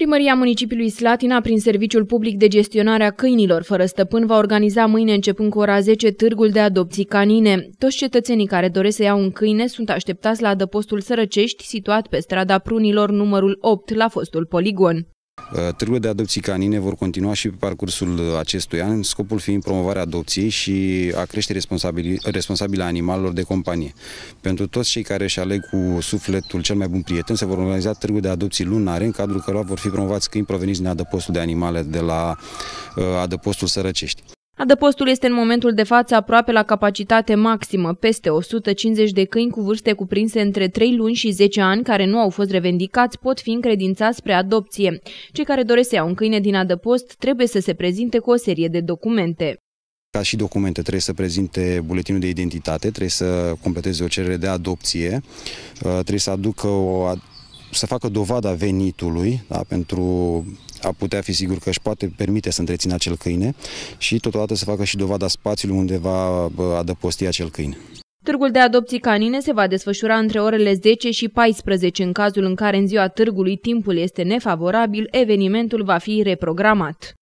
Primăria municipiului Slatina, prin Serviciul Public de Gestionare a Câinilor fără stăpân, va organiza mâine, începând cu ora 10, târgul de adopții canine. Toți cetățenii care doresc să iau un câine sunt așteptați la adăpostul Sărăcești, situat pe strada Prunilor numărul 8, la fostul poligon. Uh, târgurile de adopții canine vor continua și pe parcursul acestui an, scopul fiind promovarea adopției și a creșterii responsabile a animalelor de companie. Pentru toți cei care își aleg cu sufletul cel mai bun prieten, se vor organiza târguri de adopții lunare, în cadrul cărora vor fi promovați câini proveniți din adăpostul de animale de la uh, adăpostul Sărăcești. Adăpostul este în momentul de față aproape la capacitate maximă, peste 150 de câini cu vârste cuprinse între 3 luni și 10 ani care nu au fost revendicați pot fi încredințați spre adopție. Cei care doresc să iau un câine din adăpost trebuie să se prezinte cu o serie de documente. Ca și documente trebuie să prezinte buletinul de identitate, trebuie să completeze o cerere de adopție, uh, trebuie să aducă o să facă dovada venitului da, pentru a putea fi sigur că își poate permite să întrețină acel câine și totodată să facă și dovada spațiului unde va adăposti acel câine. Târgul de adopții canine se va desfășura între orele 10 și 14. În cazul în care în ziua târgului timpul este nefavorabil, evenimentul va fi reprogramat.